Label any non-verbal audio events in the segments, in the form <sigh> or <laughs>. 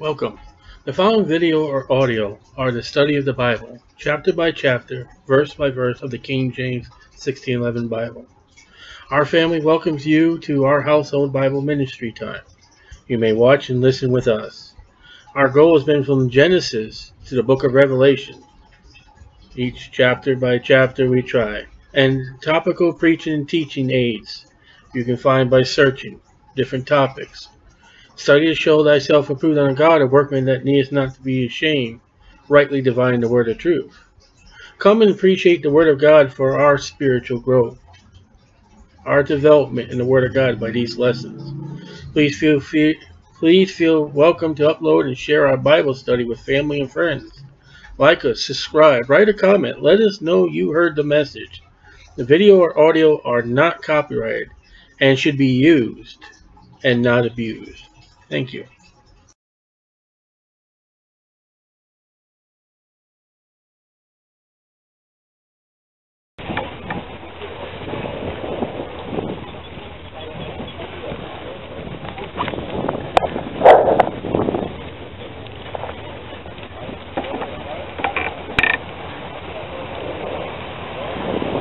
Welcome. The following video or audio are the study of the Bible, chapter by chapter, verse by verse of the King James 1611 Bible. Our family welcomes you to our household Bible ministry time. You may watch and listen with us. Our goal has been from Genesis to the book of Revelation. Each chapter by chapter we try. And topical preaching and teaching aids you can find by searching different topics Study to show thyself approved unto God, a workman that needeth not to be ashamed, rightly divine the word of truth. Come and appreciate the word of God for our spiritual growth, our development in the word of God by these lessons. Please feel, feel please feel welcome to upload and share our Bible study with family and friends. Like us, subscribe, write a comment, let us know you heard the message. The video or audio are not copyrighted and should be used and not abused. Thank you.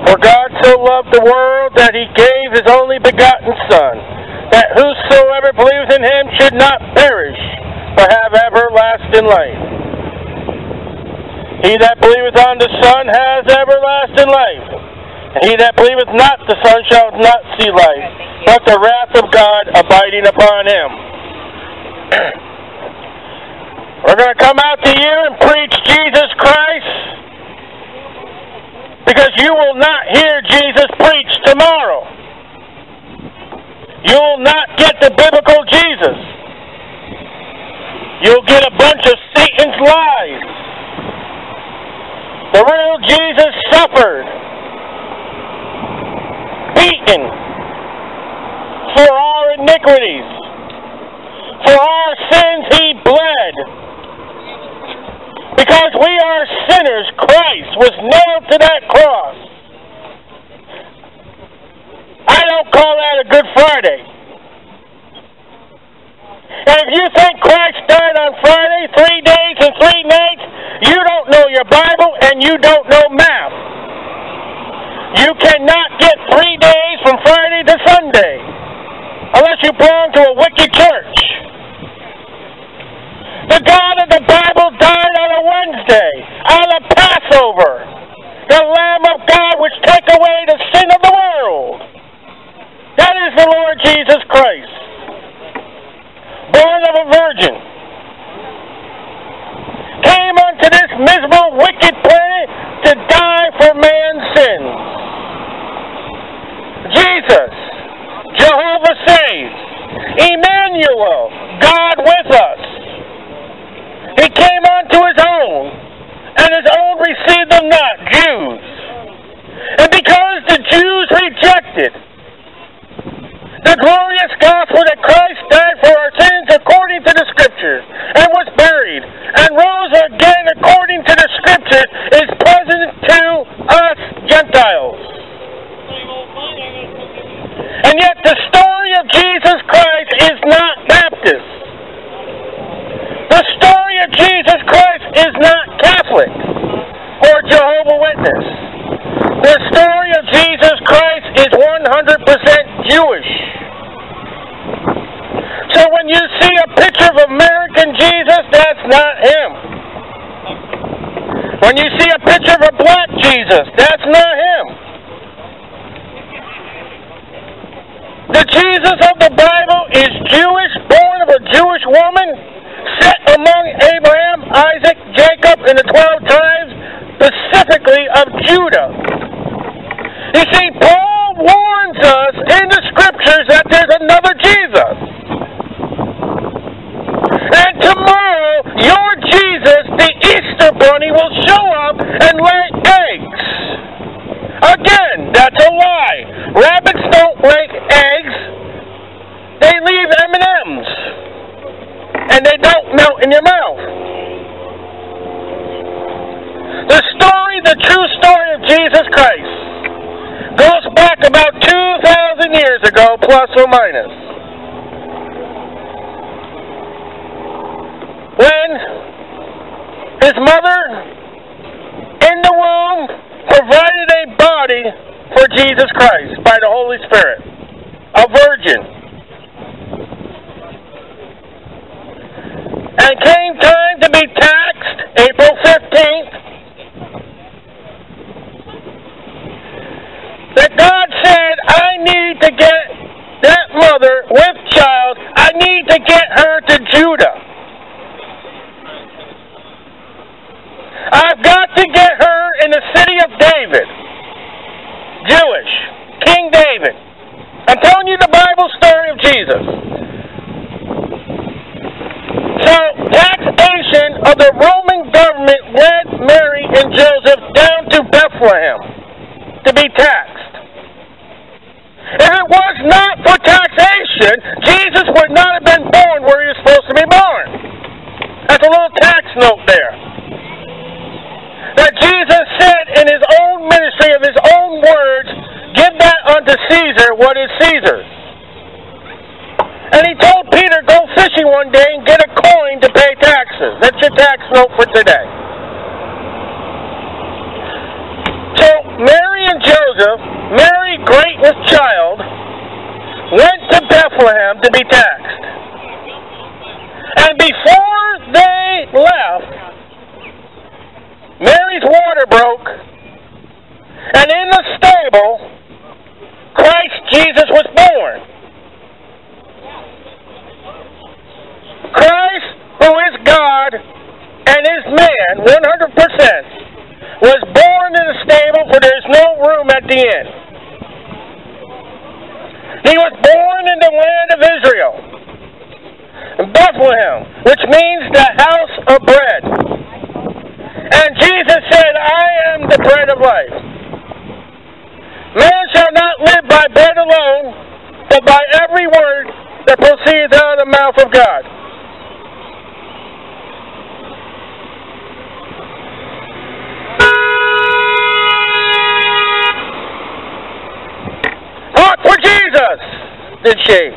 For God so loved the world that he gave his only begotten Son that whosoever believes in him should not perish, but have everlasting life. He that believeth on the Son has everlasting life. And he that believeth not the Son shall not see life, but the wrath of God abiding upon him. <clears throat> We're going to come out to you and preach Jesus Christ because you will not hear Jesus preach tomorrow. You'll not get the biblical Jesus. You'll get a bunch of Satan's lies. The real Jesus suffered, beaten for our iniquities. For our sins he bled. Because we are sinners, Christ was nailed to that cross. I don't call that a Good Friday. And if you think Christ died on Friday, three days and three nights, you don't know your Bible and you don't know plus or minus. When his mother in the womb provided a body for Jesus Christ by the Holy Spirit. of bread. And Jesus said, I am the bread of life. Man shall not live by bread alone, but by every word that proceeds out of the mouth of God. Look for Jesus, did she.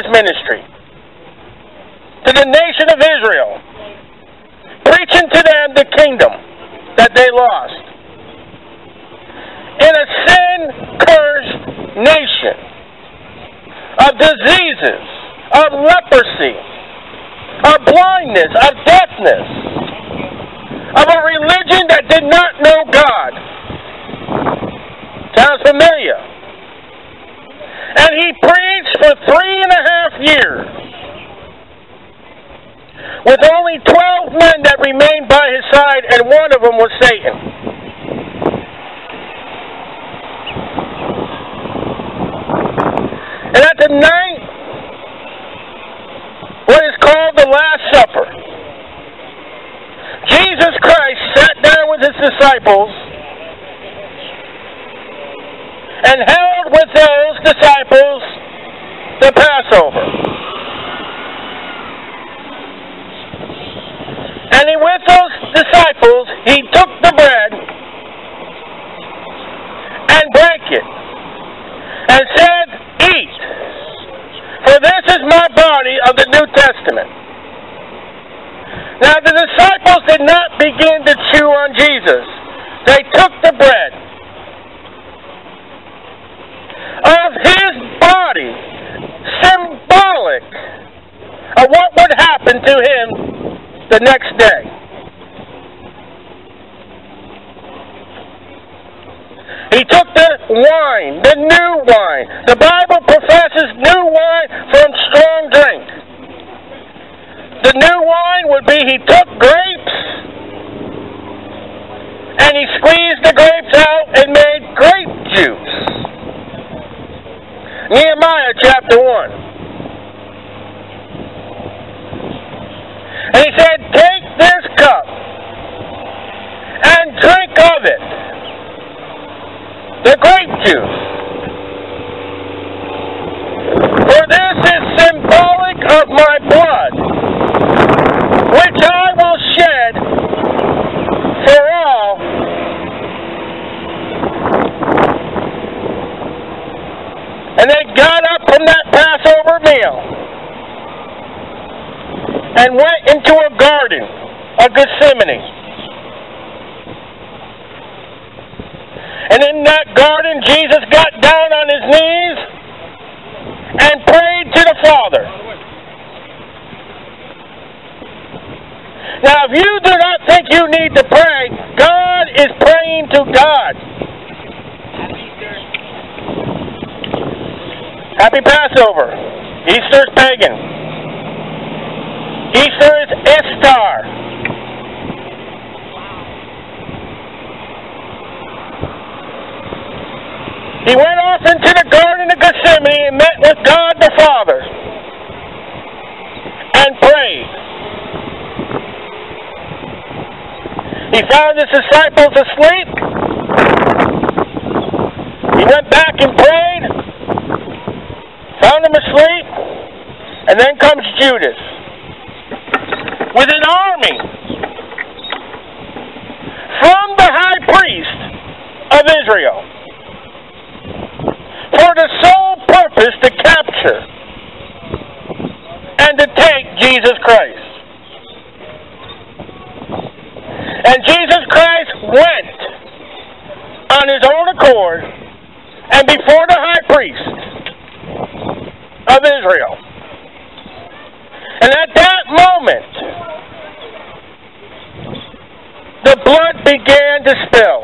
his ministry to the nation of Israel, preaching to them the kingdom that they lost in a sin cursed nation of diseases, of leprosy, of blindness, of deafness, of a religion that did not of what would happen to him the next day. He took the wine, the new wine. The Bible professes new wine from strong drink. The new wine would be he took grapes and he squeezed the grapes out and made grape juice. Nehemiah chapter 1. And he said, Take this cup and drink of it, the grape juice. For this is symbolic of my blood, which I will shed for all. And they got up from that Passover meal and went into a garden, a Gethsemane. And in that garden, Jesus got down on his knees and prayed to the Father. Now, if you do not think you need to pray, God is praying to God. Happy Passover. Easter's pagan. Easter is Istar. He went off into the Garden of Gethsemane and met with God the Father and prayed. He found his disciples asleep. He went back and prayed, found them asleep, and then comes Judas with an army from the high priest of Israel for the sole purpose to capture and to take Jesus Christ. And Jesus Christ went on his own accord and before the high priest of Israel. And at that moment, the blood began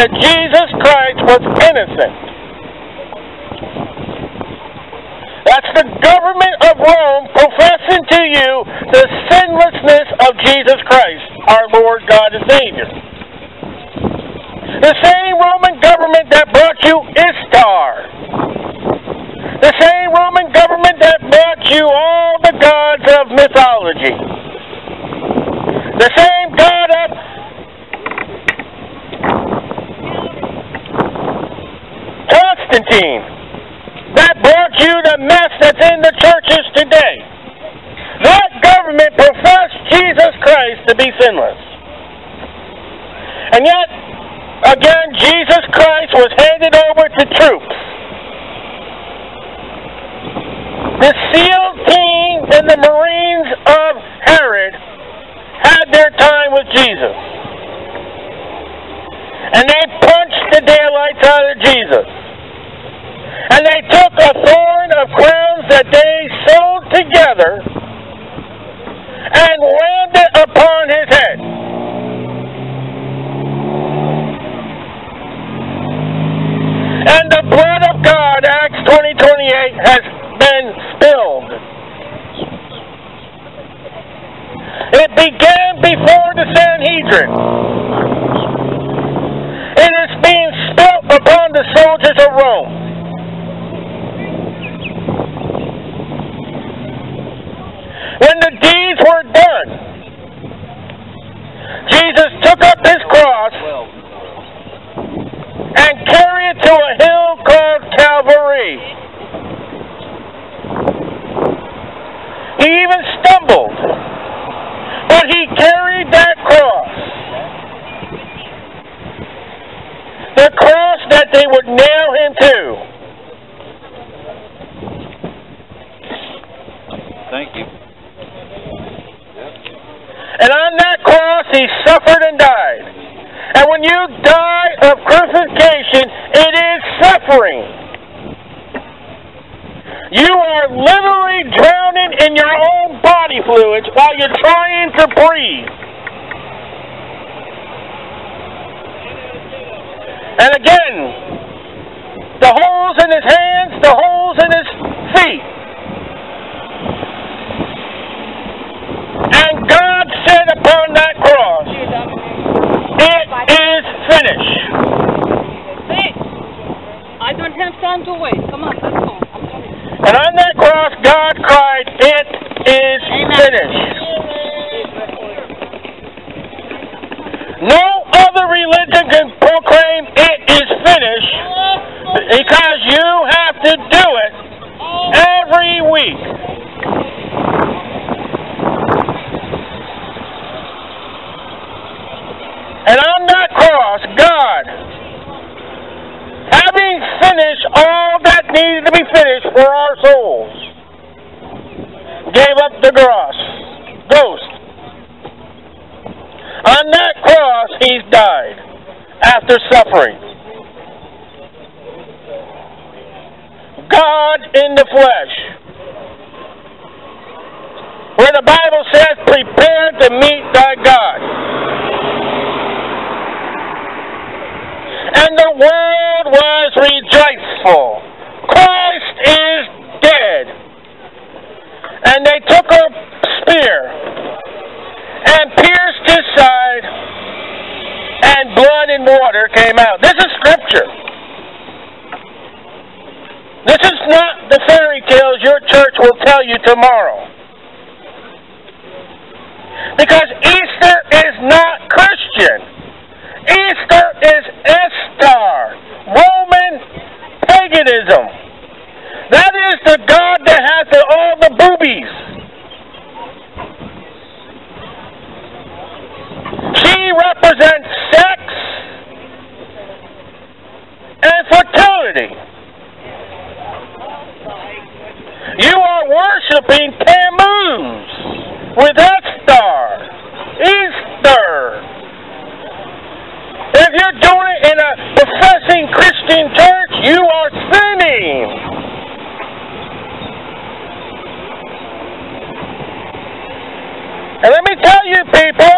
that Jesus Christ was innocent. That's the government of Rome professing to you the sinlessness of Jesus Christ, our Lord, God, and Savior. The same Roman government that brought you Istar. The same Roman government that brought you all the gods of mythology. The same God of Constantine that brought you the mess that's in the churches when you die of crucifixion, it is suffering. You are literally drowning in your own body fluids while you're trying to breathe. And again, the holes in his hands, the holes in his feet. finish. Hey, I don't have time to wait. Come on, let's go. And on that cross, God cried, It is finished. No other religion can worshiping Tammuz with Estar. Easter. If you're doing it in a professing Christian church, you are sinning. And let me tell you, people,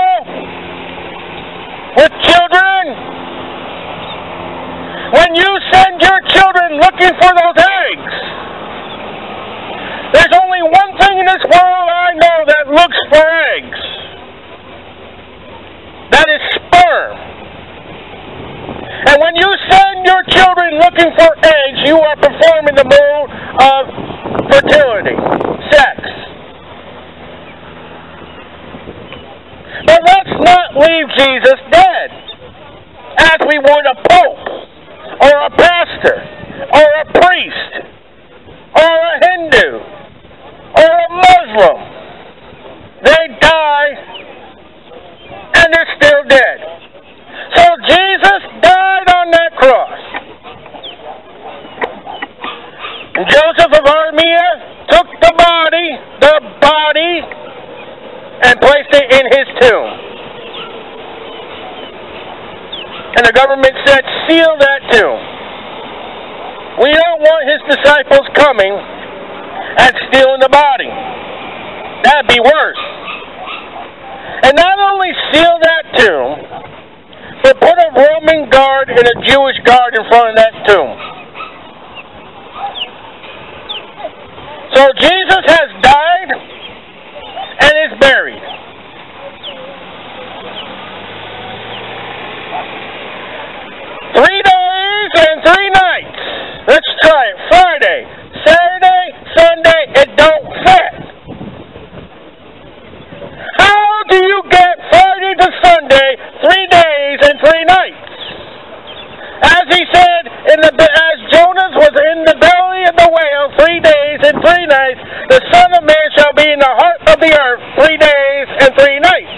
and three nights.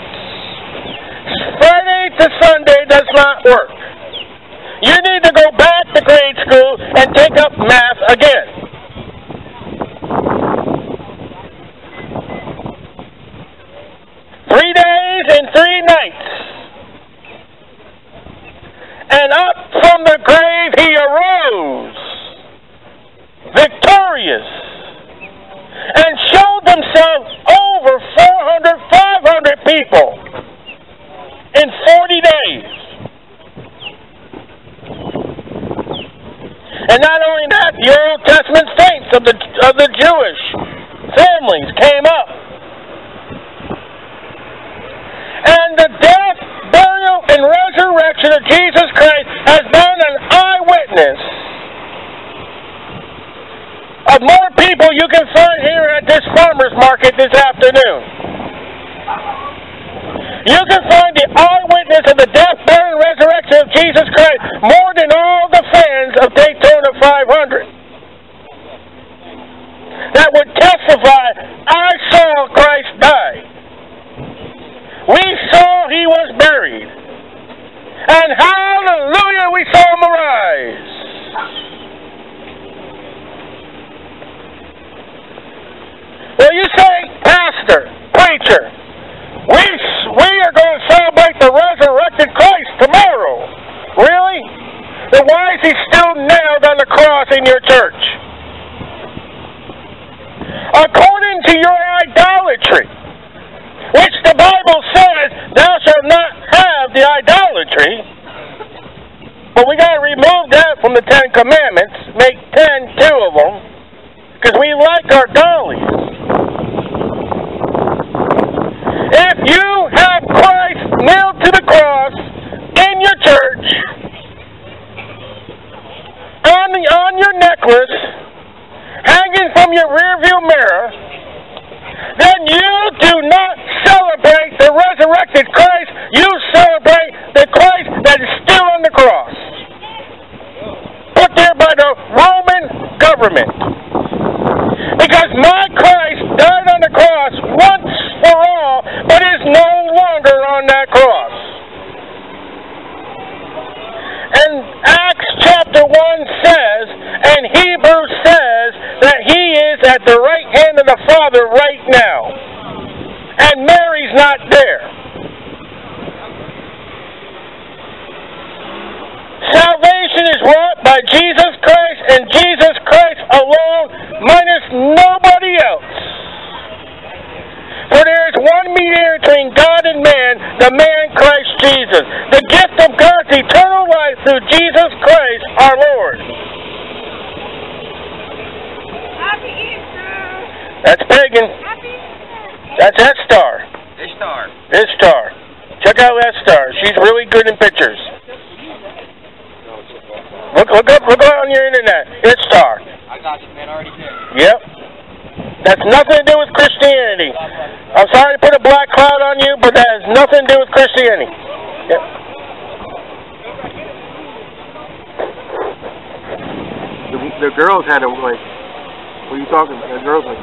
Friday to Sunday does not work. You need to go back to grade school and take up math again.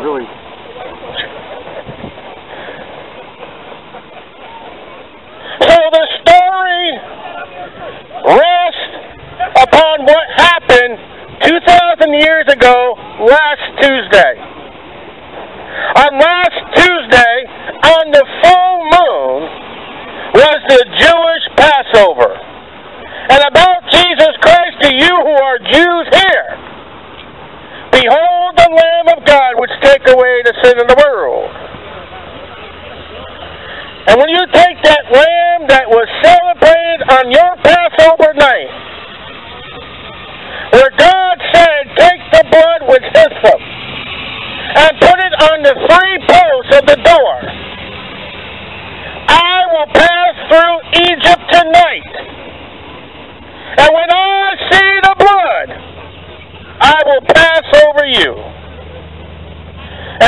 really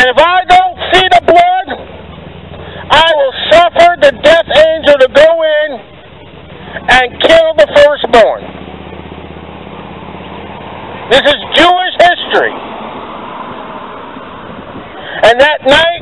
And if I don't see the blood, I will suffer the death angel to go in and kill the firstborn. This is Jewish history. And that night,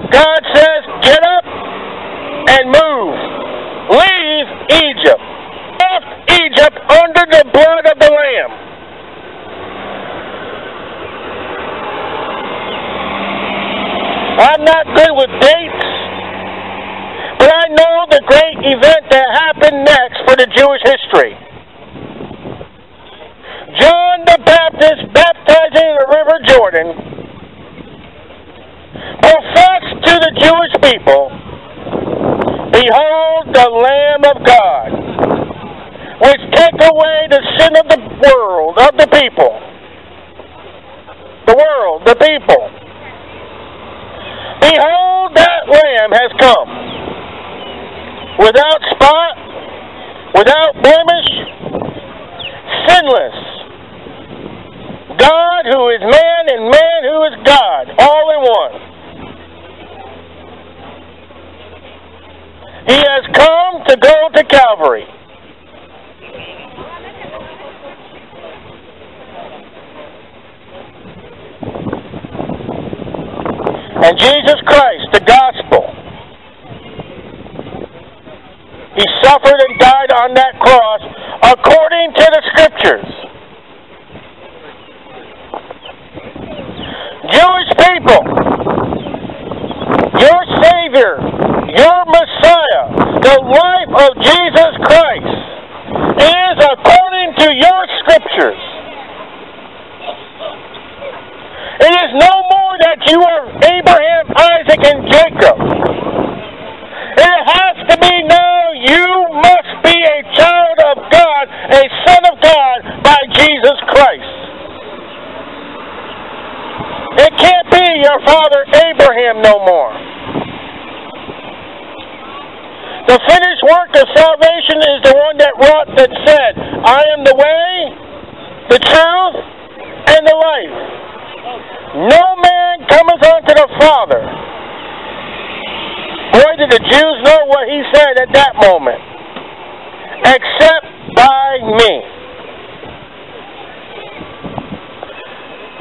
The finished work of salvation is the one that wrought that said, I am the way, the truth, and the life. No man cometh unto the Father. Boy, did the Jews know what he said at that moment. Except by me.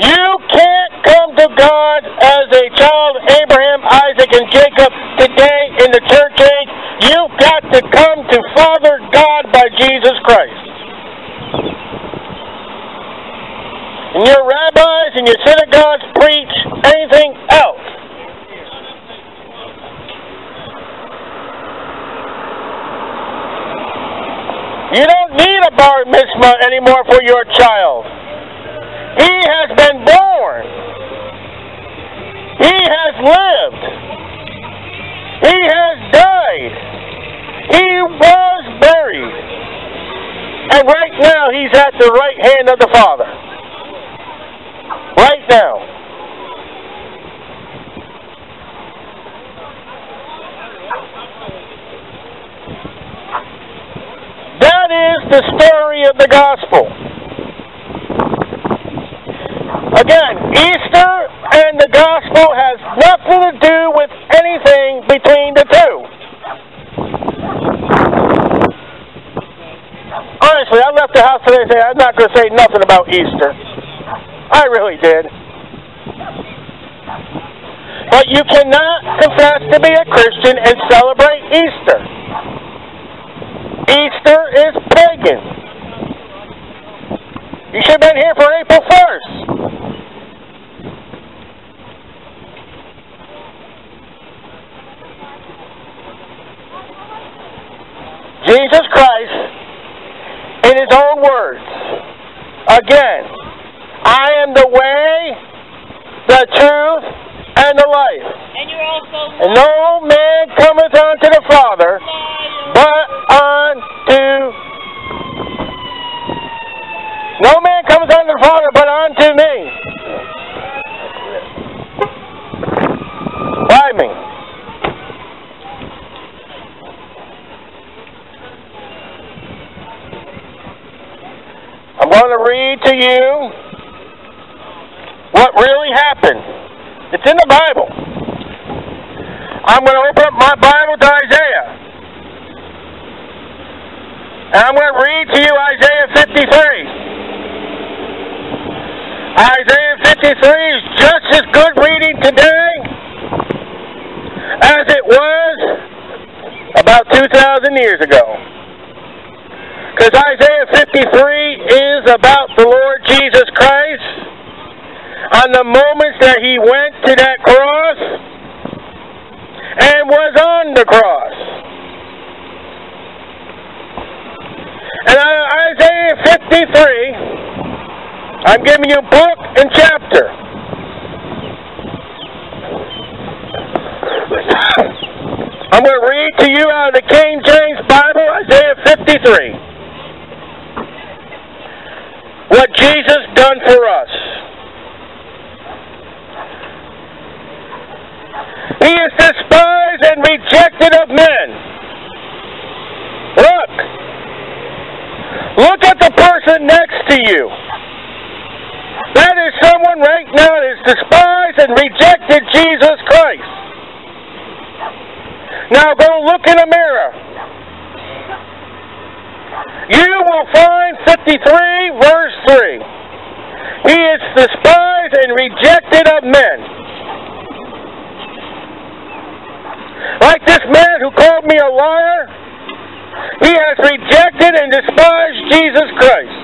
You can't come to God as a child of Abraham, Isaac, and Jacob today in the church to Father God by Jesus Christ. And your rabbis and your synagogues preach anything else. You don't need a bar mitzvah anymore for your child. He has been born. He has lived. He has died. He was buried. And right now he's at the right hand of the Father. Right now. That is the story of the gospel. Again, Easter and the gospel has nothing to do with anything between the two. Honestly, I left the house today saying I'm not going to say nothing about Easter. I really did. But you cannot confess to be a Christian and celebrate Easter. Easter is pagan. You should have been here for April 1st. Jesus Christ, in his own words, again, I am the way, the truth, and the life. And you're also And no man cometh unto the Father but unto no man cometh unto the Father but unto me. You what really happened. It's in the Bible. I'm going to open up my Bible to Isaiah. And I'm going to read to you Isaiah 53. Isaiah 53 is just as good reading today as it was about 2,000 years ago. Because Isaiah 53 is about the Lord on the moments that he went to that cross and was on the cross. And Isaiah 53, I'm giving you book and chapter. <coughs> I'm going to read to you out of the King James Bible, Isaiah 53. What Jesus done for to you. That is someone right now that has despised and rejected Jesus Christ. Now go look in a mirror. You will find 53 verse 3. He is despised and rejected of men. Like this man who called me a liar, he has rejected and despised Jesus Christ.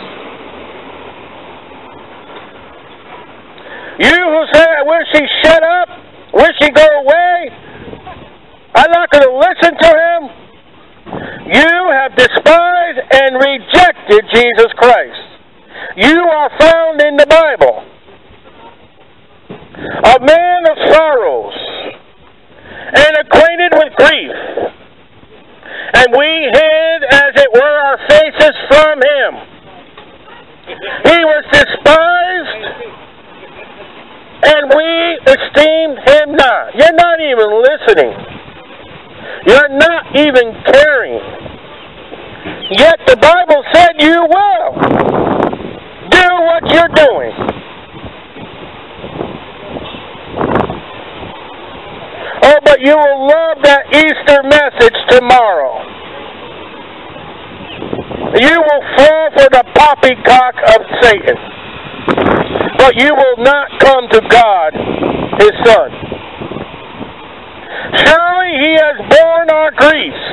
You who said, will she shut up? Will she go away? I'm not going to listen to him. You have despised and rejected Jesus Christ. You are found in the Bible. A man of sorrow. you will not come to God, his Son. Surely he has borne our griefs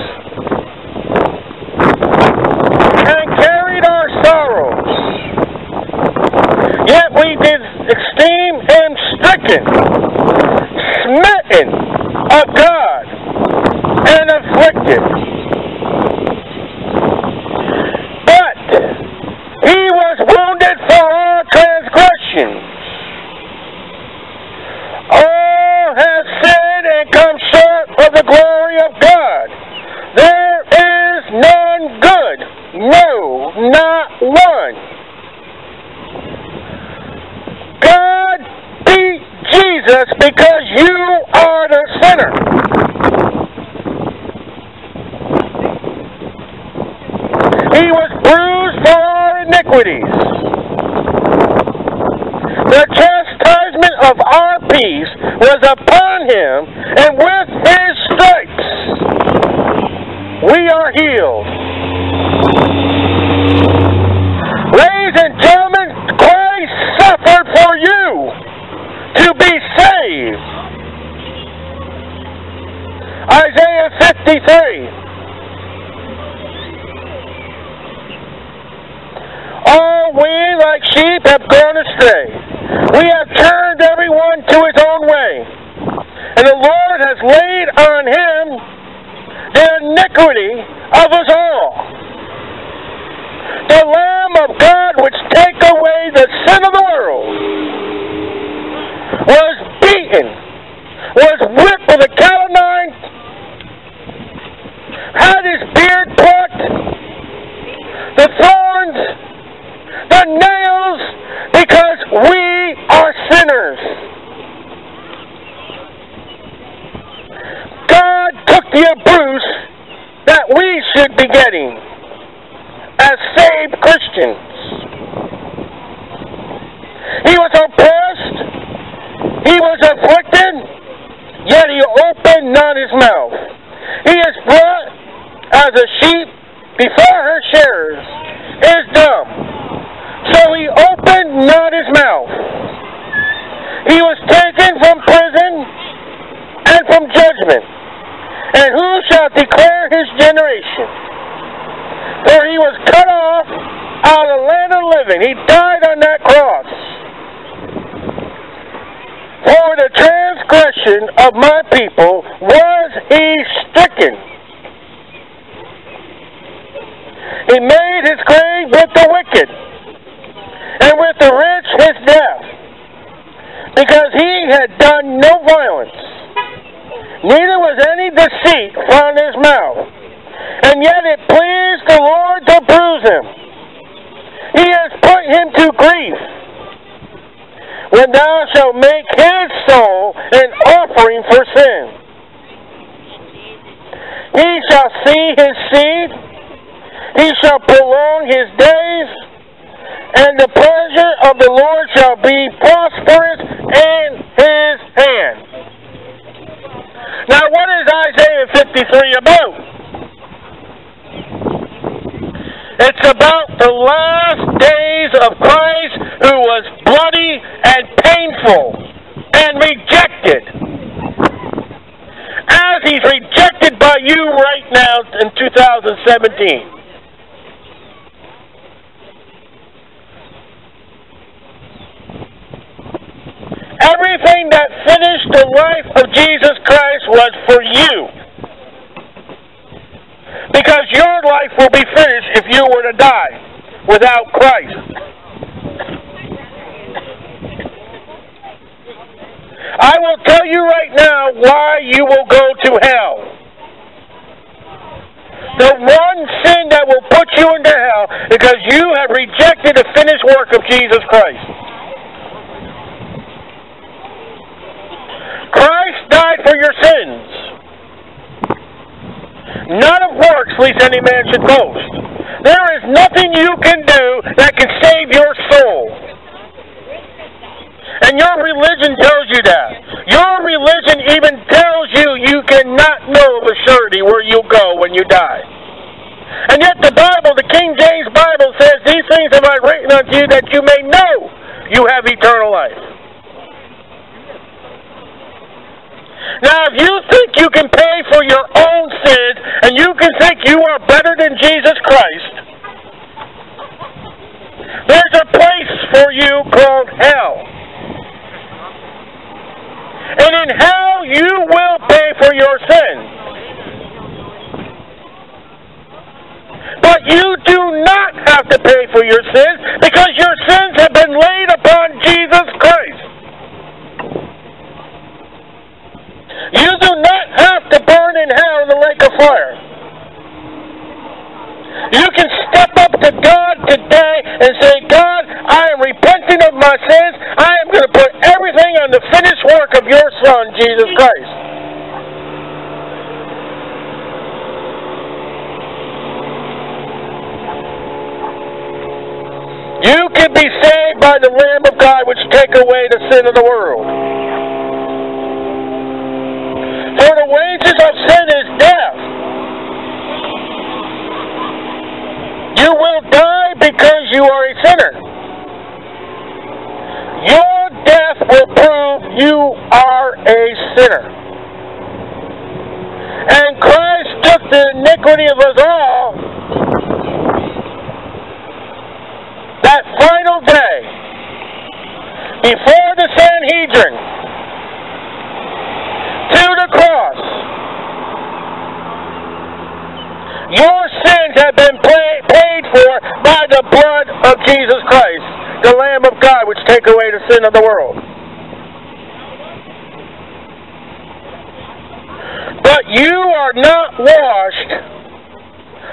and carried our sorrows. Yet we did esteem him stricken, smitten of God, and afflicted. us all. The Lamb of God, which take away the sin of the world, was beaten, was whipped with a cat o' nine, had his beard plucked, the thorns, the nails, because we question. It's about the last days of Christ who was bloody and painful and rejected. As he's rejected by you right now in 2017. Everything that finished the life of Jesus Christ was for you. Because your life will be finished if you were to die without Christ. I will tell you right now why you will go to hell. The one sin that will put you into hell because you have rejected the finished work of Jesus Christ. Christ died for your sins. None of works, lest any man should boast. There is nothing you can do that can save your soul. And your religion tells you that. Your religion even tells you you cannot know a surety where you'll go when you die. And yet the Bible, the King James Bible says, These things have I written unto you that you may know you have eternal life. Now, if you think you can pay for your own sins and you can think you are better than Jesus Christ, there's a place for you called hell. And in hell, you will pay for your sins. But you do not have to pay for your sins because your sins have been laid upon Jesus Christ. You do not burn in hell in the lake of fire. You can step up to God today and say, God, I am repenting of my sins. I am going to put everything on the finished work of your Son, Jesus Christ. You can be saved by the Lamb of God which take away the sin of the world. For the wages of sin is death. You will die because you are a sinner. Your death will prove you are a sinner. And Christ took the iniquity of us all that final day before the Sanhedrin to the cross. Your sins have been paid for by the blood of Jesus Christ, the Lamb of God, which take away the sin of the world. But you are not washed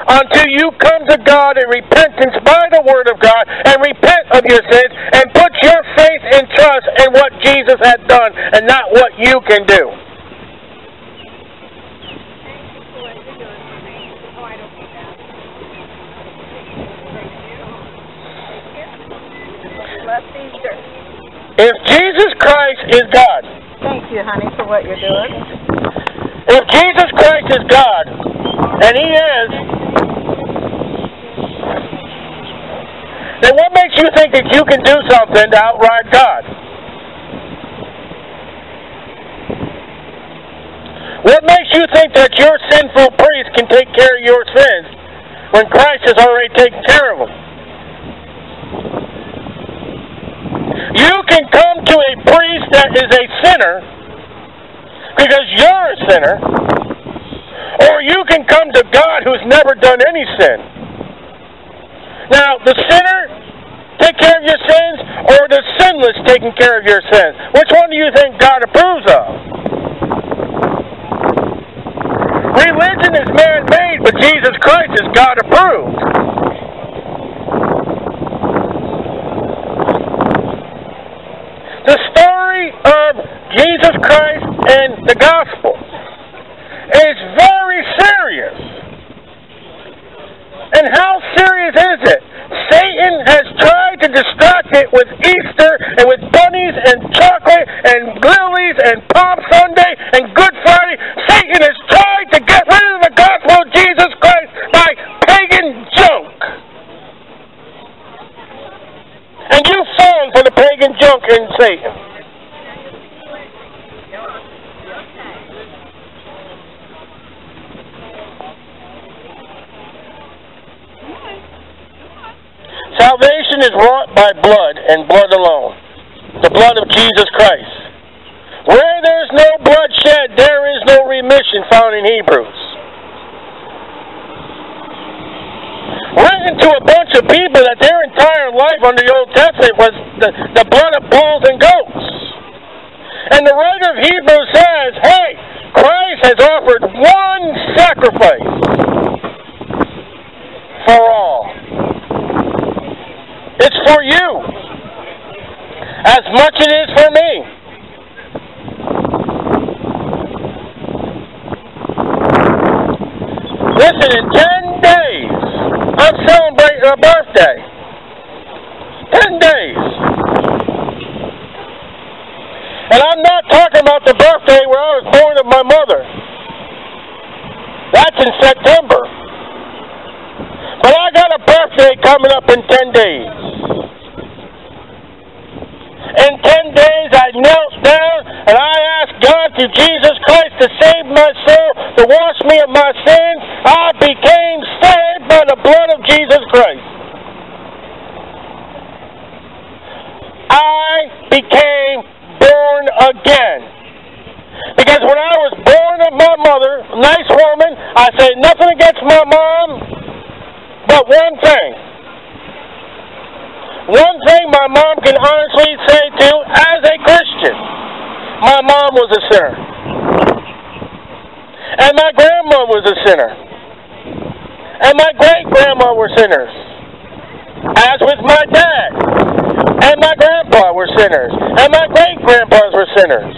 until you come to God in repentance by the Word of God and repent of your sins and put your faith and trust in what Jesus has done and not what you can do. Blessed Easter. If Jesus Christ is God, Thank you, honey, for what you're doing. if Jesus Christ is God, and He is, then what makes you think that you can do something to outride God? What makes you think that your sinful priest can take care of your sins when Christ has already taken care of them? You can come to a priest that is a sinner because you're a sinner, or you can come to God who's never done any sin. Now, the sinner take care of your sins, or the sinless taking care of your sins? Which one do you think God approves of? Religion is man-made, but Jesus Christ is God approved. the story of Jesus Christ and the gospel is very serious. And how serious is it? Satan has tried to distract it with Easter and with bunnies and chocolate and lilies and Palm Sunday and Good Friday. Satan has tried to get rid of the gospel of Jesus Christ by pagan jokes. For junk in Satan. Salvation is wrought by blood and blood alone, the blood of Jesus Christ. Where there's no bloodshed, there is no remission found in Hebrews. Written to a bunch of people that their entire life under the Old Testament was the, the blood of bulls and goats. And the writer of Hebrews says, hey, Christ has offered one sacrifice for all. It's for you. As much as it is for me. Listen, in 10 days, I'm celebrating a birthday. 10 days. And I'm not talking about the birthday where I was born of my mother. That's in September. But I got a birthday coming up in 10 days. In 10 days, I knelt down and I asked God through Jesus Christ to save my soul, to wash me of my sins. I became saved by the blood of Jesus Christ. I became born again. Because when I was born of my mother, nice woman, I say nothing against my mom, but one thing. One thing my mom can honestly say to as a Christian, my mom was a sinner. And my grandma was a sinner. And my great grandma were sinners. As with my dad. And my grandpa were sinners. And my great grandpas were sinners.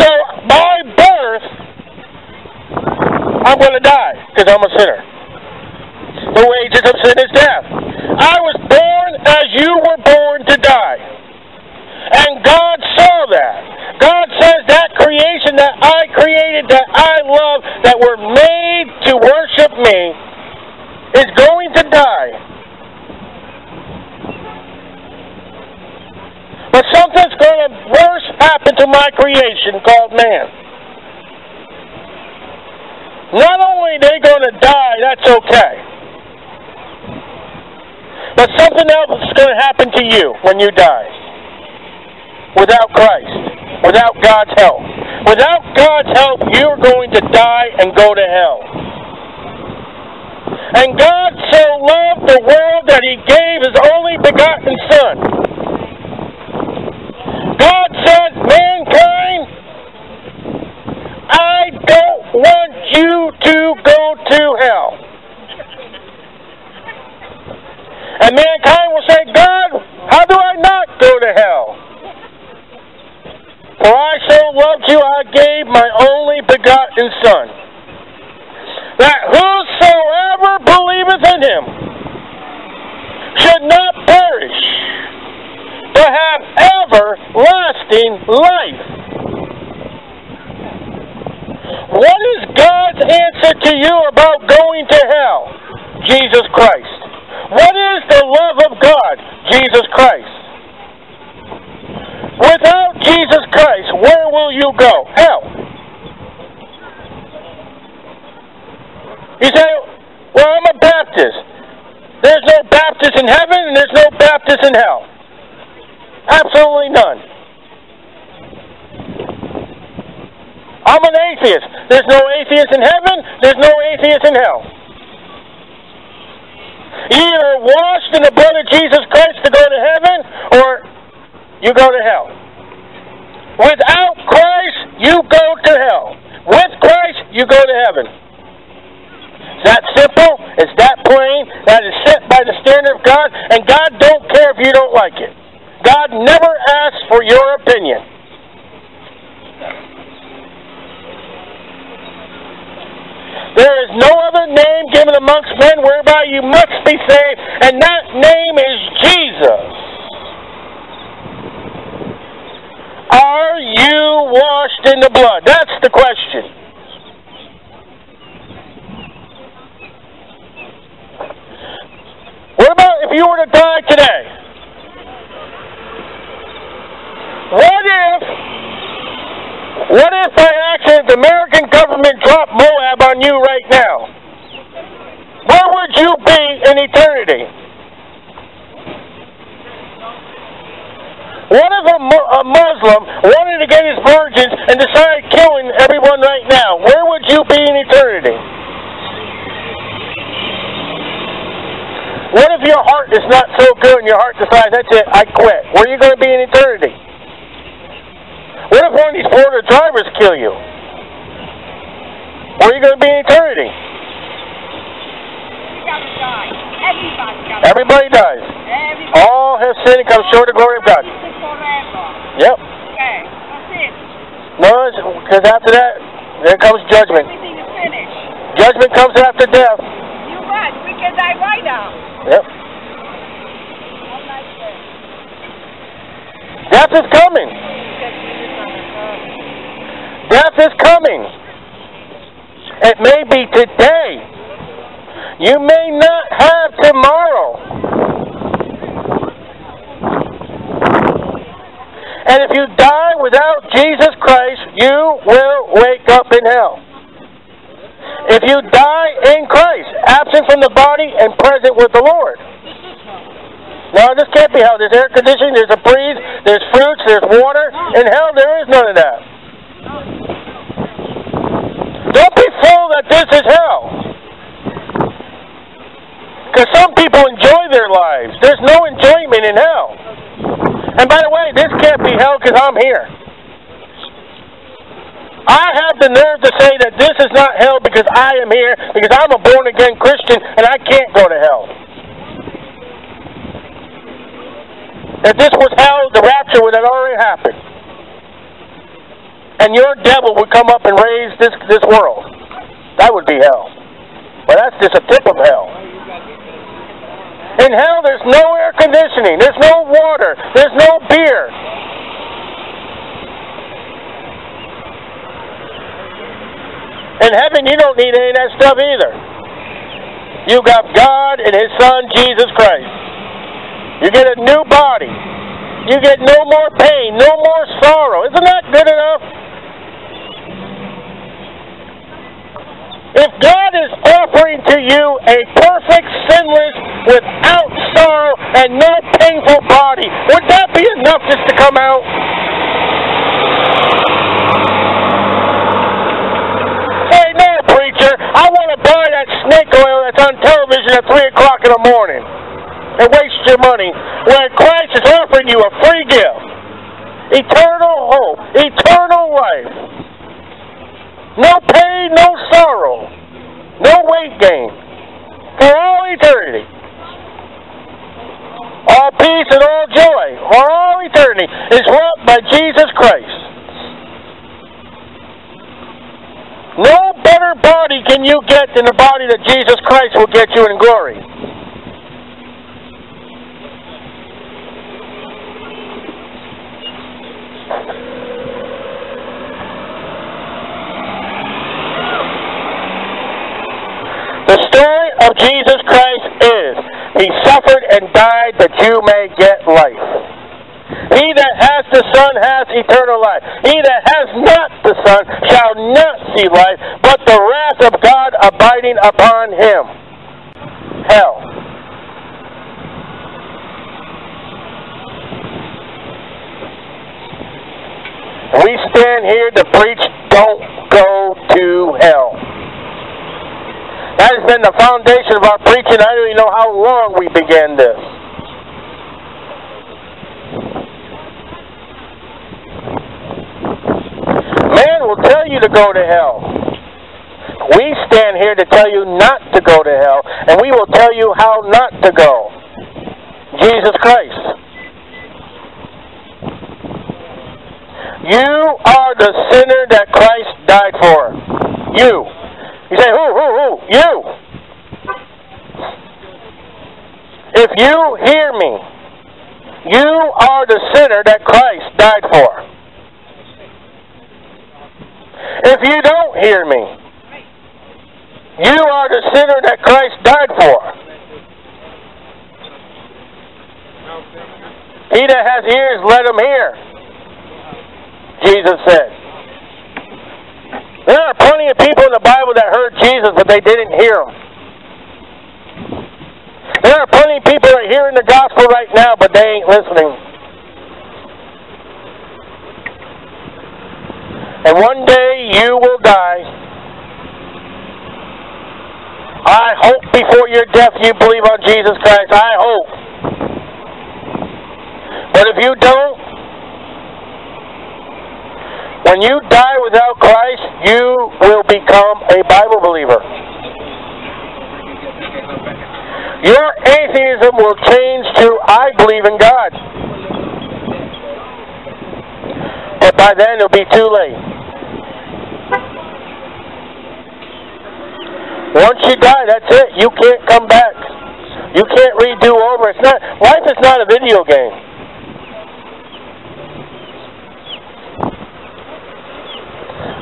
So by birth, I'm going to die because I'm a sinner. The wages of sin is death. I was born as you were born to die. And God saw that. God says that creation that I created, that I love, that were made to worship me, is going to die. But something's going to worse happen to my creation called man. Not only they going to die, that's okay. But something else is going to happen to you when you die. Without Christ. Without God's help. Without God's help, you're going to die and go to hell. And God so loved the world that he gave his only begotten Son. God says, mankind, I don't want you to go to hell. And mankind will say, God, how do I not go to hell? For I so loved you, I gave my only begotten Son, that whosoever believeth in him should not perish, but have everlasting life. What is God's answer to you about going to hell? Jesus Christ. What is the love of God? Jesus Christ. Without Jesus Christ, where will you go? Hell. You say, well, I'm a Baptist. There's no Baptist in heaven and there's no Baptist in hell. Absolutely none. I'm an atheist. There's no atheist in heaven, there's no atheist in hell. You either washed in the blood of Jesus Christ to go to heaven, or you go to hell. Without Christ, you go to hell. With Christ, you go to heaven. It's that simple. It's that plain. That is set by the standard of God, and God don't care if you don't like it. God never asks for your opinion. There is no other name given amongst men whereby you must be saved, and that name is Jesus. Are you washed in the blood? That's the question. What about if you were to die today? What if, what if by accident the American government dropped MOAB on you right now? Where would you be in eternity? What if a, Mu- a Muslim wanted to get his virgins and decided killing everyone right now? Where would you be in eternity? What if your heart is not so good and your heart decides, that's it, I quit? Where are you going to be in eternity? What if one of these Florida drivers kill you? Where are you going to be in eternity? Everybody dies. Everybody. All have sinned and come short of the glory of God. Yep. Okay, that's it. No, because after that, there comes judgment. Everything is. Judgment comes after death. You bet. We can die right now. Yep. Death is coming. Death is coming. It may be today. You may not have tomorrow. And if you die without Jesus Christ, you will wake up in hell. If you die in Christ, absent from the body and present with the Lord. No, this can't be hell. There's air conditioning, there's a breeze, there's fruits, there's water. In hell, there is none of that. Don't be fooled that this is hell. Because some people enjoy their lives. There's no enjoyment in hell. And by the way, this can't be hell because I'm here. I have the nerve to say that this is not hell because I am here, because I'm a born again Christian and I can't go to hell. If this was hell, the rapture would have already happened. And your devil would come up and raise this this world. That would be hell. But that's just a tip of hell. In hell, there's no air conditioning. There's no water. There's no beer. In heaven, you don't need any of that stuff either. You got God and His Son, Jesus Christ. You get a new body. You get no more pain, no more sorrow. Isn't that good enough? If God is offering to you a perfect, sinless, without sorrow, and no painful body, would that be enough just to come out? Say, no, preacher, I want to buy that snake oil that's on television at 3 o'clock in the morning and waste your money when Christ is offering you a free gift. Eternal hope, eternal life. No pain, no sorrow, no weight gain for all eternity. All peace and all joy for all eternity is wrought by Jesus Christ. No better body can you get than the body that Jesus Christ will get you in glory. The story of Jesus Christ is He suffered and died that you may get life. He that has the Son has eternal life. He that has not the Son shall not see life, but the wrath of God abiding upon him. Hell. We stand here to preach, don't go to hell. That has been the foundation of our preaching. I don't even know how long we began this. Man will tell you to go to hell. We stand here to tell you not to go to hell, and we will tell you how not to go. Jesus Christ. You are the sinner that Christ died for. You. You say, who, who, who? You. If you hear me, you are the sinner that Christ died for. If you don't hear me, you are the sinner that Christ died for. He that has ears, let him hear. Jesus said. There are plenty of people in the Bible that heard Jesus, but they didn't hear him. There are plenty of people that are hearing the gospel right now, but they ain't listening. And one day you will die. I hope before your death you believe on Jesus Christ. I hope. But if you don't, when you die without Christ, you will become a Bible believer. Your atheism will change to I believe in God. But by then it'll be too late. Once you die, that's it. You can't come back. You can't redo over. It's not life is not a video game.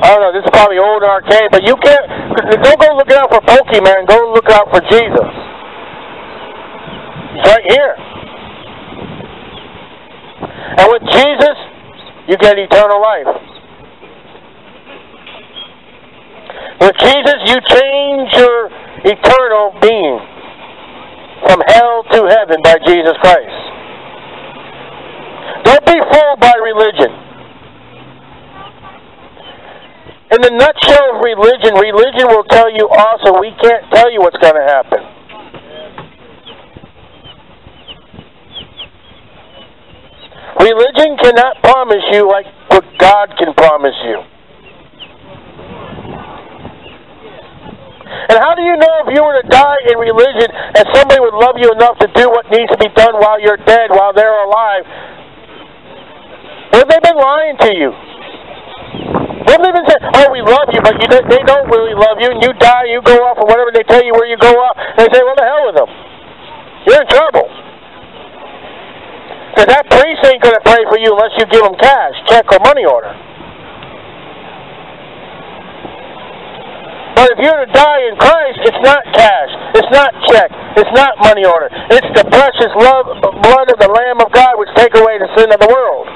I don't know, this is probably old and arcade, but you can't don't go looking out for Pokemon, go look out for Jesus. It's right here. And with Jesus, you get eternal life. With Jesus, you change your eternal being from hell to heaven by Jesus Christ. Don't be fooled by religion. In the nutshell of religion, religion will tell you also we can't tell you what's going to happen. Religion cannot promise you like what God can promise you. And how do you know if you were to die in religion and somebody would love you enough to do what needs to be done while you're dead, while they're alive? What if they've been lying to you? What if they've been oh, we love you, but you, they don't really love you, and you die, you go off, or whatever they tell you where you go off, they say, well, the hell with them. You're in trouble. Because that priest ain't going to pray for you unless you give him cash, check, or money order. But if you're to die in Christ, it's not cash, it's not check, it's not money order. It's the precious love, blood of the Lamb of God which take away the sin of the world.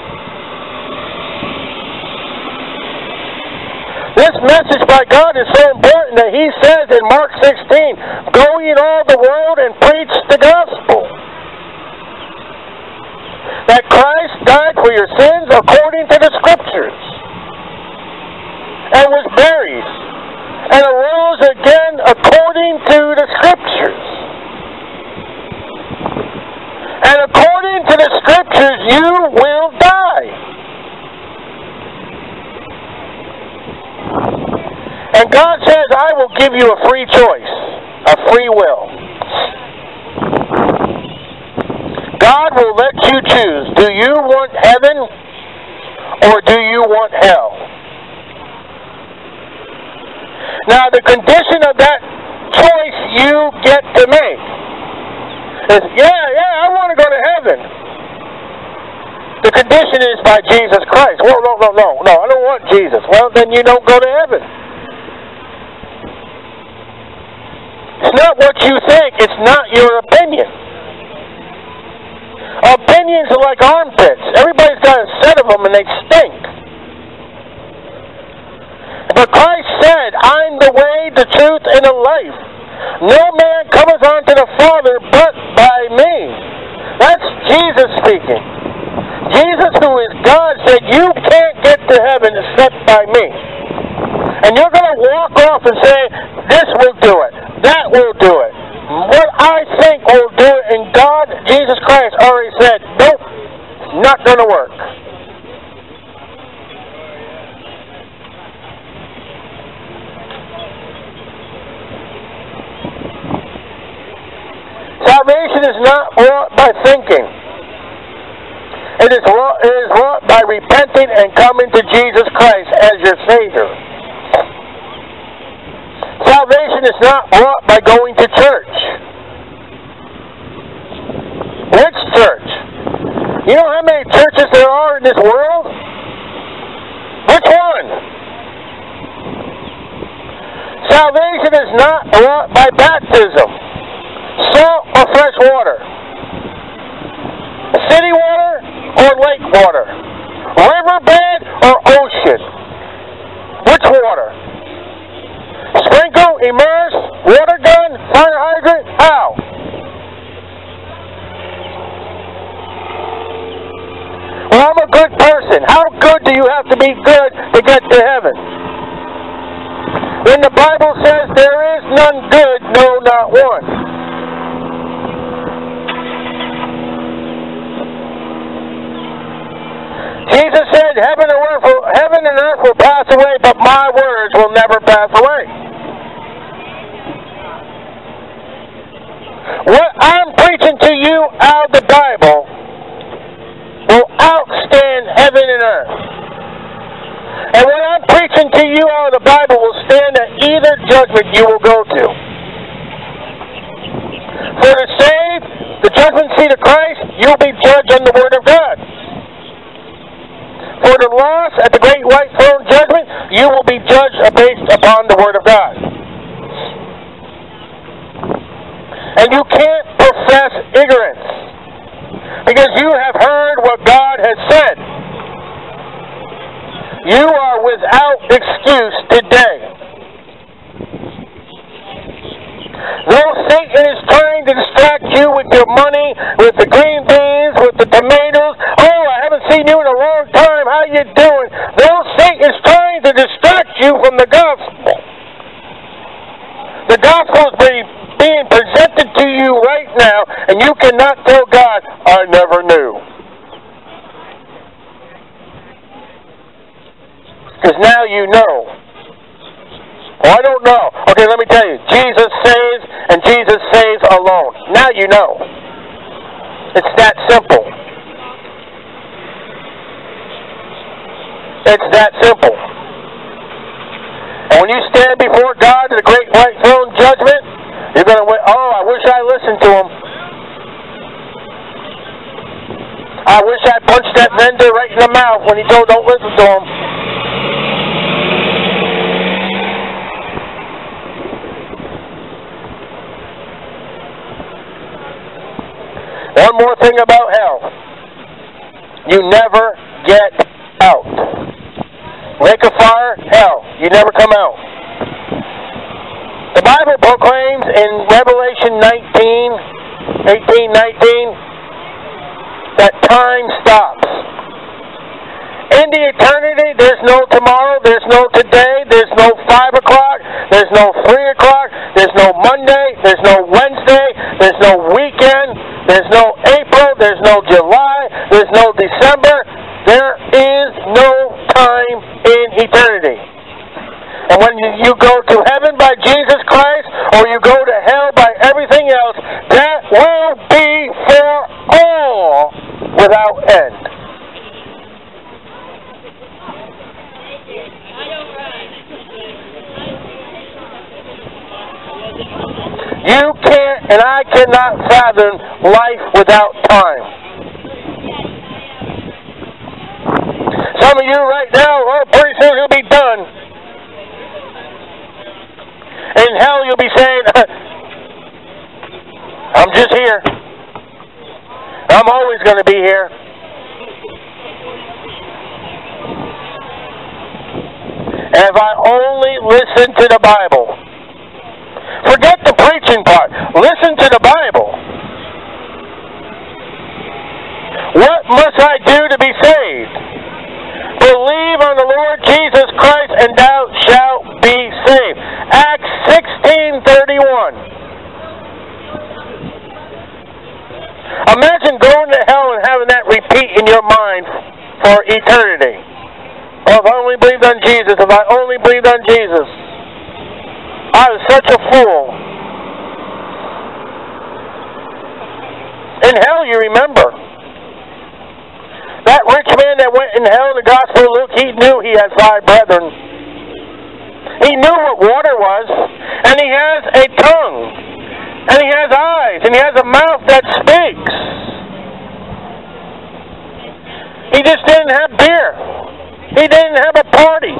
This message by God is so important that He says in Mark 16, Go in all the world and preach the gospel. That Christ died for your sins according to the Scriptures and was buried and arose again according to the Scriptures. And according to the Scriptures, you will die. And God says, I will give you a free choice, a free will. God will let you choose. Do you want heaven or do you want hell? Now, the condition of that choice you get to make is, yeah, yeah, I want to go to heaven. The condition is by Jesus Christ. Well, no, no, no, no, I don't want Jesus. Well, then you don't go to heaven. It's not what you think. It's not your opinion. Opinions are like armpits. Everybody's got a set of them and they stink. But Christ said, I'm the way, the truth, and the life. No man cometh unto the Father but by me. That's Jesus speaking. Jesus, who is God, said, You can't get to heaven except by me. And you're going to walk off and say, This will do it. That will do it. What I think will do it, and God, Jesus Christ, already said, Nope, not going to work. Salvation is not wrought by thinking. It is wrought, it is wrought by repenting and coming to Jesus Christ as your Savior. Salvation is not wrought by going to church. Which church? You know how many churches there are in this world? Which one? Salvation is not wrought by baptism, salt or fresh water, city water or lake water, riverbed or ocean. Which water? Immerse, water gun, fire hydrant? How? Well, I'm a good person. How good do you have to be good to get to heaven? When the Bible says there is none good, no, not one. Jesus said, heaven and, earth will, heaven and earth will pass away, but my words will never pass away. What I'm preaching to you out of the Bible will outstand heaven and earth. And what I'm preaching to you out of the Bible will stand at either judgment you will go to. For the saved, the judgment seat of Christ, you'll be judged on the Word of God. For the lost, at the great white throne judgment, you will be judged based upon the Word of God. And you can't profess ignorance because you have heard what God has said. You are without excuse today. Though Satan is trying to distract you with your money, with the green beans, with the tomatoes, oh, I haven't seen you in a long time, how you doing? Though Satan is trying to distract you from the gospel, the gospel is being, being presented to you right now, and you cannot tell God, I never knew. Because now you know. Well, I don't know. Okay, let me tell you. Jesus saves, and Jesus saves alone. Now you know. It's that simple. It's that simple. And when you stand before God in the great white throne judgment, you're going to wait. Oh, I wish I listened to him. I wish I right in the mouth when he told don't listen to him. One more thing about hell. You never get out. Lake of fire, hell. You never come out. The Bible proclaims in Revelation 19, 18, 19, that time stops. In the eternity, there's no tomorrow, there's no today, there's no 5 o'clock, there's no 3 o'clock, there's no Monday, there's no Wednesday, there's no weekend, there's no April, there's no July, there's no December. There is no time in eternity. And when you, go to heaven by Jesus Christ, or you go to hell by everything else, that will be for all without end. You can't, and I cannot fathom life without time. Some of you right now, oh, pretty soon you'll be done. In hell, you'll be saying, <laughs> I'm just here. I'm always going to be here. And if I only listen to the Bible, forget preaching part, listen to the Bible. What must I do to be saved? Believe on the Lord Jesus Christ and thou shalt be saved. Acts 16:31. Imagine going to hell and having that repeat in your mind for eternity. Oh, if I only believed on Jesus, if I only believed on Jesus. I was such a fool. In hell, you remember. That rich man that went in hell in the Gospel of Luke, he knew he had five brethren. He knew what water was, and he has a tongue, and he has eyes, and he has a mouth that speaks. He just didn't have beer. He didn't have a party.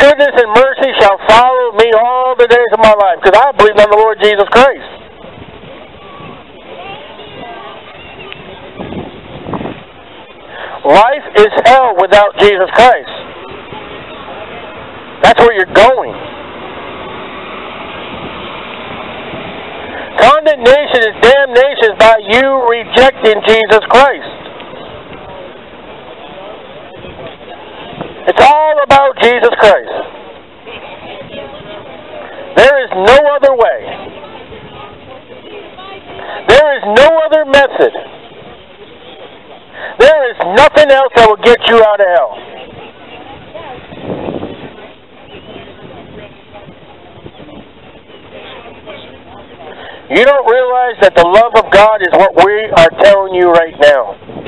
Goodness and mercy shall follow me all the days of my life, because I believe on the Lord Jesus Christ. Life is hell without Jesus Christ. That's where you're going. Condemnation is damnation by you rejecting Jesus Christ. It's all about Jesus Christ. There is no other way. There is no other method. There is nothing else that will get you out of hell. You don't realize that the love of God is what we are telling you right now.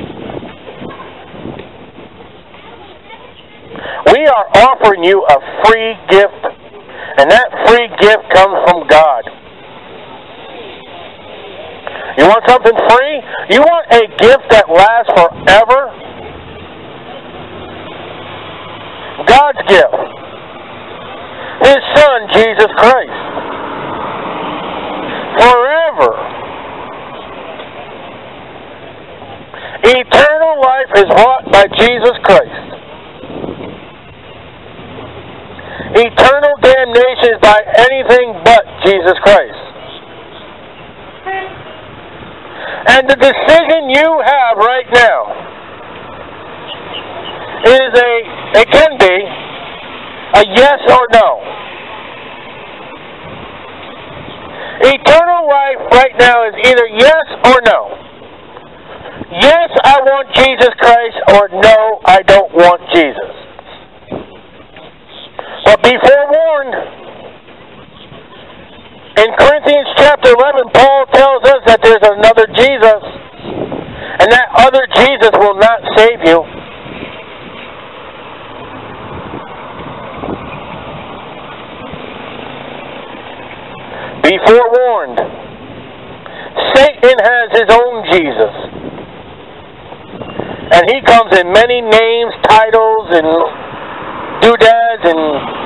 We are offering you a free gift, and that free gift comes from God. You want something free? You want a gift that lasts forever? God's gift. His Son, Jesus Christ. Forever. Eternal life is wrought by Jesus Christ. Eternal damnation is by anything but Jesus Christ. And the decision you have right now is a, it can be a yes or no. Eternal life right now is either yes or no. Yes, I want Jesus Christ, or no, I don't want Jesus. But be forewarned. In Corinthians chapter 11, Paul tells us that there's another Jesus, and that other Jesus will not save you. Be forewarned. Satan has his own Jesus. And he comes in many names, titles, and doodads, and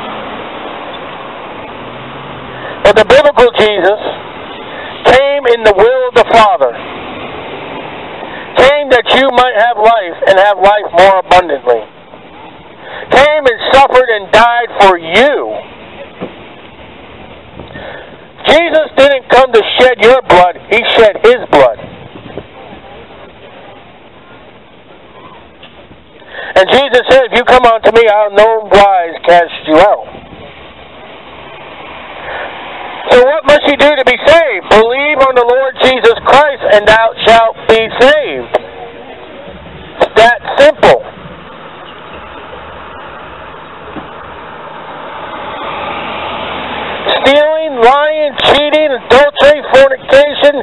but the biblical Jesus came in the will of the Father. Came that you might have life and have life more abundantly. Came and suffered and died for you. Jesus didn't come to shed your blood, he shed his blood. And Jesus said, If you come unto me, I'll no wise cast you out. So what must you do to be saved? Believe on the Lord Jesus Christ, and thou shalt be saved. It's that simple. Stealing, lying, cheating, adultery, fornication,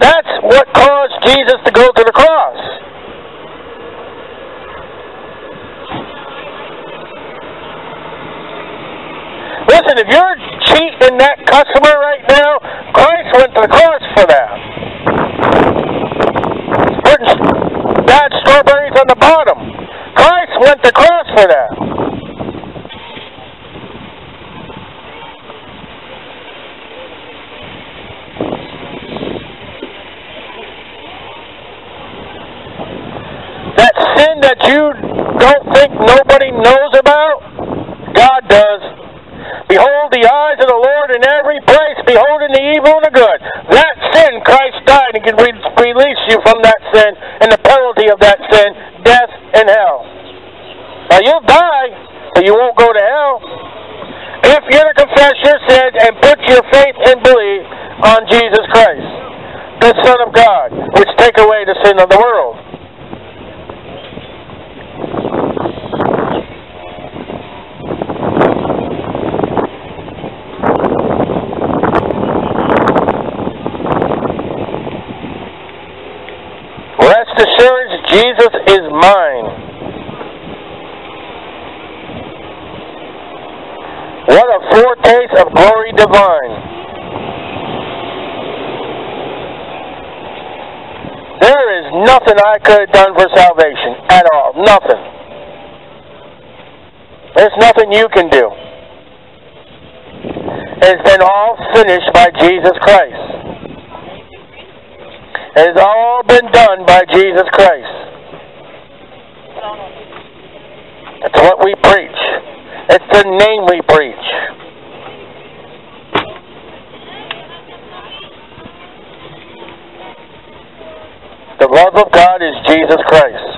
that's what caused Jesus to go to the cross. Listen, if you're cheating that customer right now, Christ went to the cross for that. Putting bad strawberries on the bottom. Christ went to the cross for that. That sin that you don't think nobody knows about, God does. Behold the eyes of the Lord in every place, beholding the evil and the good. That sin, Christ died and can re- release you from that sin and the penalty of that sin, death and hell. Now you'll die, but you won't go to hell. If you're to confess your sins and put your faith and belief on Jesus Christ, the Son of God, which take away the sin of the world. Rest assurance, Jesus is mine. What a foretaste of glory divine. There is nothing I could have done for salvation at all. Nothing. There's nothing you can do. It's been all finished by Jesus Christ. It has all been done by Jesus Christ. That's what we preach. It's the name we preach. The love of God is Jesus Christ.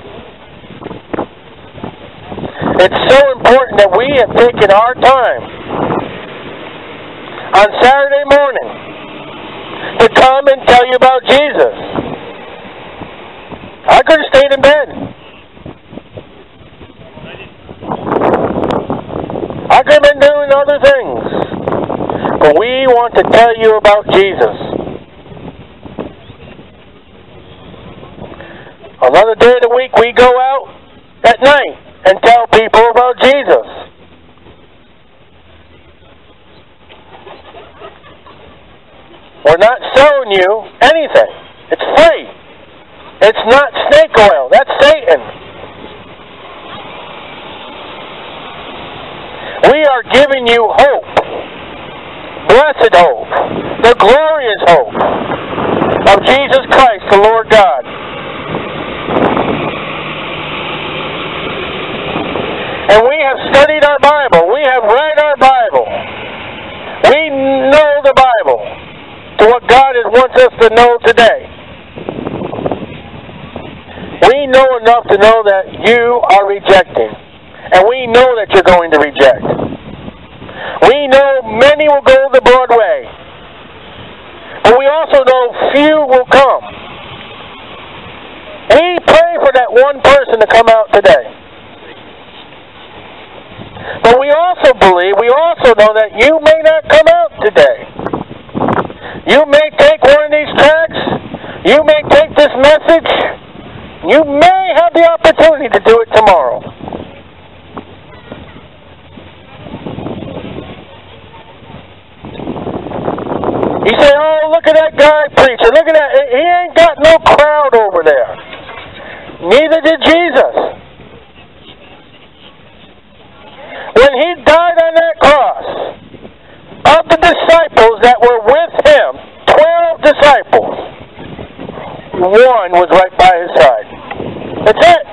It's so important that we have taken our time on Saturday morning to come and tell you about Jesus. I could have stayed in bed. I could have been doing other things. But we want to tell you about Jesus. Another day of the week we go out at night and tell people about Jesus. We're not selling you anything. It's free. It's not snake oil. That's Satan. We are giving you hope. Blessed hope. The glorious hope of Jesus Christ, the Lord God. And we have studied our Bible. We have read our Bible. We know the Bible to what God wants us to know today. We know enough to know that you are rejecting. And we know that you're going to reject. We know many will go the broad way. But we also know few will come. We pray for that one person to come out today. But we also believe, we also know that you may not come out today. You may of these tracks, you may take this message, you may have the opportunity to do it tomorrow. You say, oh, look at that guy preaching. Look at that. He ain't got no crowd over there. Neither did Jesus. When he died on that cross, of the disciples that were with him, 12 disciples, one was right by his side. That's it.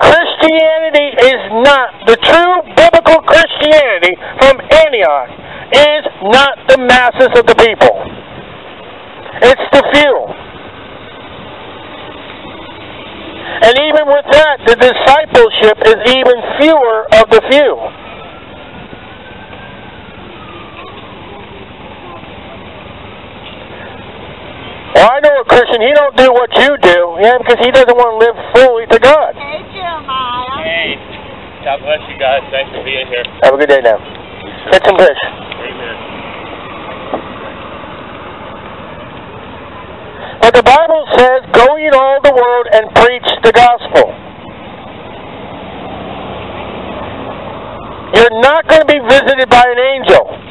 Christianity is not, the true biblical Christianity from Antioch is not the masses of the people. It's the few. And even with that, the discipleship is even fewer of the few. Well, I know a Christian, he don't do what you do. Yeah, because he doesn't want to live fully to God. Hey, Jeremiah. Hey, God bless you guys. Thanks for being here. Have a good day now. Get some fish. Amen. But the Bible says, go in all the world and preach the gospel. You're not going to be visited by an angel.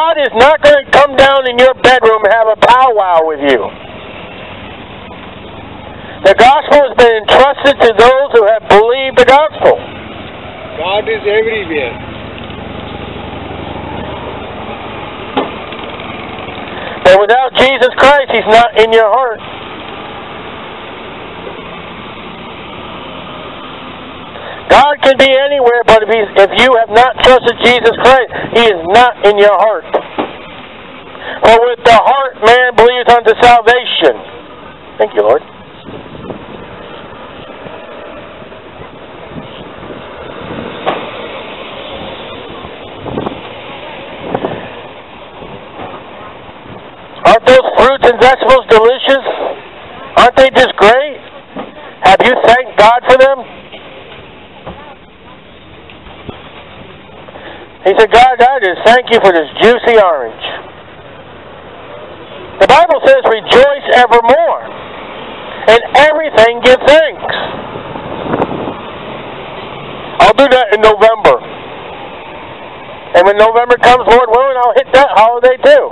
God is not going to come down in your bedroom and have a powwow with you. The gospel has been entrusted to those who have believed the gospel. God is everywhere. And without Jesus Christ, He's not in your heart. God can be anywhere, but if, if you have not trusted Jesus Christ, He is not in your heart. For with the heart man believes unto salvation. Thank you, Lord. Aren't those fruits and vegetables delicious? Aren't they just great? Have you thanked God for them? He said, God, I just thank you for this juicy orange. The Bible says, rejoice evermore. And everything give thanks. I'll do that in November. And when November comes, Lord willing, I'll hit that holiday too.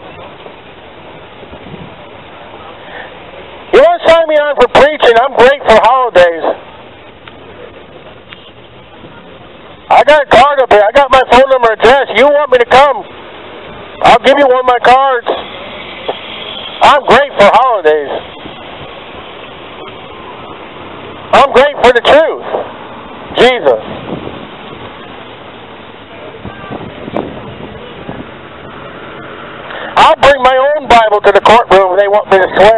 You want to sign me on for preaching? I'm great for holidays. I got card up here. I got my phone number address. You want me to come? I'll give you one of my cards. I'm great for holidays. I'm great for the truth. Jesus. I'll bring my own Bible to the courtroom if they want me to swear.